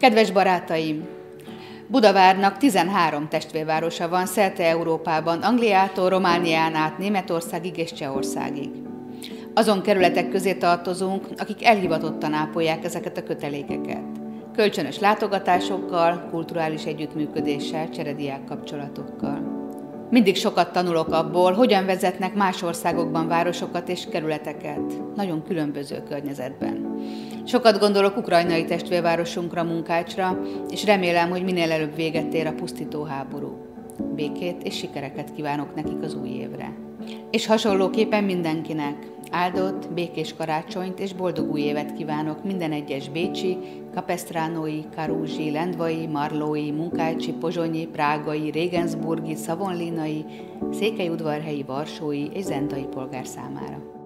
Kedves barátaim! Budavárnak 13 testvérvárosa van szerte Európában, Angliától, Románián át, Németországig és Csehországig. Azon kerületek közé tartozunk, akik elhivatottan ápolják ezeket a kötelékeket. Kölcsönös látogatásokkal, kulturális együttműködéssel, cserediák kapcsolatokkal. Mindig sokat tanulok abból, hogyan vezetnek más országokban városokat és kerületeket, nagyon különböző környezetben. Sokat gondolok ukrajnai testvérvárosunkra, Munkácsra, és remélem, hogy minél előbb véget ér a pusztító háború. Békét és sikereket kívánok nekik az új évre. És hasonlóképpen mindenkinek áldott, békés karácsonyt és boldog új évet kívánok minden egyes bécsi, kapesztránói, karúzsi, lendvai, marlói, munkácsi, pozsonyi, prágai, regensburgi, szavonlinai, székelyudvarhelyi, varsói és zentai polgár számára.